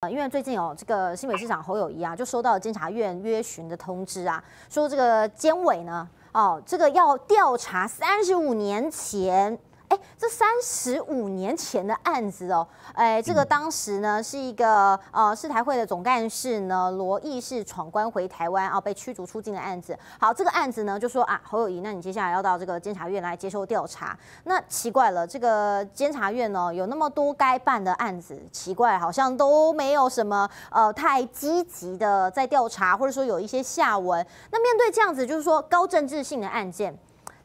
啊，因为最近哦这个新北市长侯友谊啊，就收到监察院约询的通知啊，说这个监委呢，哦，这个要调查三十五年前。哎，这三十五年前的案子哦，哎，这个当时呢是一个呃市台会的总干事呢罗毅是闯关回台湾啊被驱逐出境的案子。好，这个案子呢就说啊侯友谊，那你接下来要到这个监察院来接受调查。那奇怪了，这个监察院呢有那么多该办的案子，奇怪好像都没有什么呃太积极的在调查，或者说有一些下文。那面对这样子就是说高政治性的案件。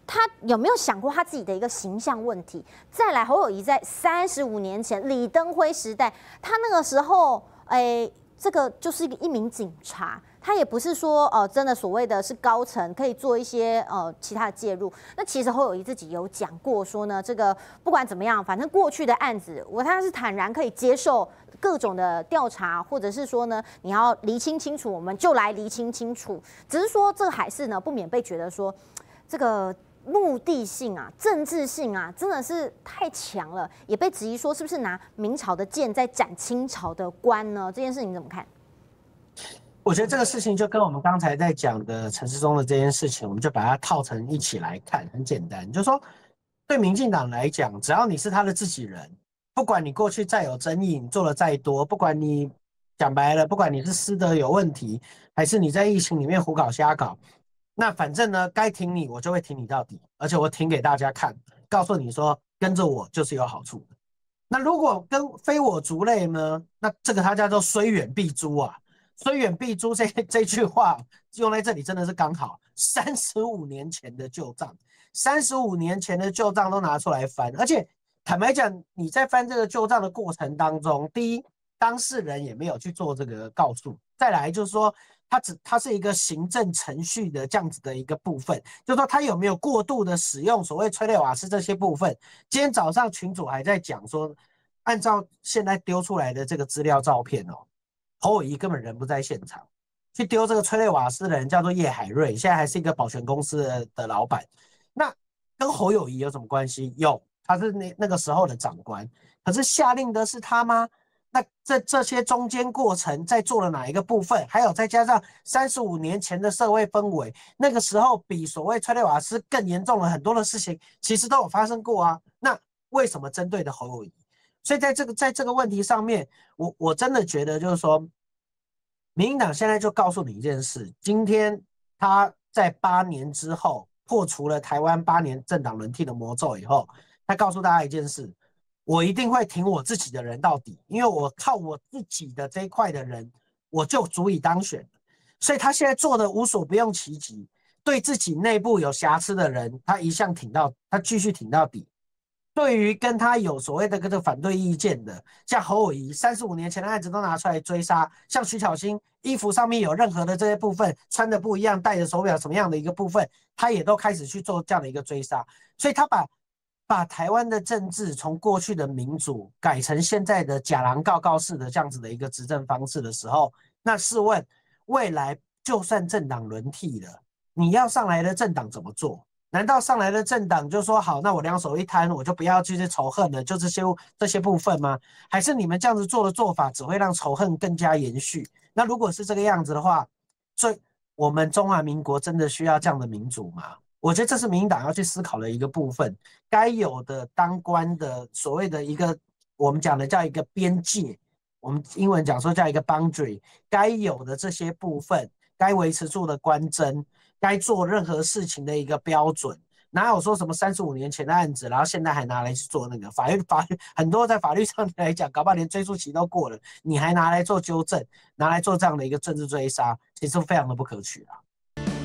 他有没有想过他自己的一个形象问题？再来，侯友谊在三十五年前李登辉时代，他那个时候，哎，这个就是一个一名警察，他也不是说，呃，真的所谓的是高层可以做一些呃其他的介入。那其实侯友谊自己有讲过说呢，这个不管怎么样，反正过去的案子，我他是坦然可以接受各种的调查，或者是说呢，你要厘清清楚，我们就来厘清清楚。只是说这个还是呢，不免被觉得说这个。目的性啊，政治性啊，真的是太强了，也被质疑说是不是拿明朝的剑在斩清朝的官呢？这件事情怎么看？我觉得这个事情就跟我们刚才在讲的陈世忠的这件事情，我们就把它套成一起来看，很简单，就是说对民进党来讲，只要你是他的自己人，不管你过去再有争议，你做的再多，不管你讲白了，不管你是私德有问题，还是你在疫情里面胡搞瞎搞。那反正呢，该挺你，我就会挺你到底，而且我挺给大家看，告诉你说跟着我就是有好处的。那如果跟非我族类呢？那这个它叫做虽远必诛啊，虽远必诛这这句话用在这里真的是刚好。三十五年前的旧账，三十五年前的旧账都拿出来翻，而且坦白讲，你在翻这个旧账的过程当中，第一，当事人也没有去做这个告诉，再来就是说。它只它是一个行政程序的这样子的一个部分，就说它有没有过度的使用所谓催泪瓦斯这些部分。今天早上群主还在讲说，按照现在丢出来的这个资料照片哦，侯伟仪根本人不在现场，去丢这个催泪瓦斯的人叫做叶海瑞，现在还是一个保全公司的的老板。那跟侯友谊有什么关系？有，他是那那个时候的长官，可是下令的是他吗？那这这些中间过程在做了哪一个部分？还有再加上三十五年前的社会氛围，那个时候比所谓催泪瓦斯更严重了很多的事情，其实都有发生过啊。那为什么针对的侯友谊？所以在这个在这个问题上面，我我真的觉得就是说，民进党现在就告诉你一件事：今天他在八年之后破除了台湾八年政党轮替的魔咒以后，他告诉大家一件事。我一定会挺我自己的人到底，因为我靠我自己的这一块的人，我就足以当选。所以他现在做的无所不用其极，对自己内部有瑕疵的人，他一向挺到，他继续挺到底。对于跟他有所谓的这个反对意见的，像侯友谊，三十五年前的案子都拿出来追杀；像徐巧芯，衣服上面有任何的这些部分穿的不一样，戴着手表什么样的一个部分，他也都开始去做这样的一个追杀。所以他把。把台湾的政治从过去的民主改成现在的假狼告告式的这样子的一个执政方式的时候，那试问未来就算政党轮替了，你要上来的政党怎么做？难道上来的政党就说好，那我两手一摊，我就不要这些仇恨了，就这些这些部分吗？还是你们这样子做的做法只会让仇恨更加延续？那如果是这个样子的话，最我们中华民国真的需要这样的民主吗？我觉得这是民进党要去思考的一个部分，该有的当官的所谓的一个我们讲的叫一个边界，我们英文讲说叫一个 boundary，该有的这些部分，该维持住的官箴，该做任何事情的一个标准，哪有说什么三十五年前的案子，然后现在还拿来去做那个法律法律很多在法律上来讲，搞不好连追诉期都过了，你还拿来做纠正，拿来做这样的一个政治追杀，其实非常的不可取啊。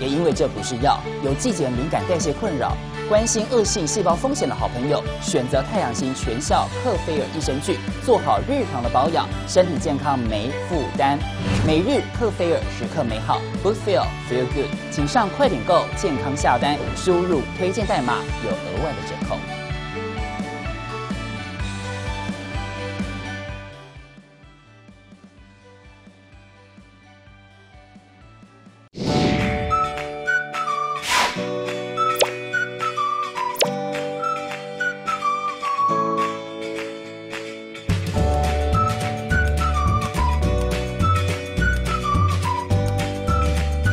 也因为这不是药，有季节敏感、代谢困扰、关心恶性细胞风险的好朋友，选择太阳星全效克菲尔益生菌，做好日常的保养，身体健康没负担。每日克菲尔，时刻美好，Good Feel Feel Good，请上快点购健康下单，输入推荐代码有额外的折扣。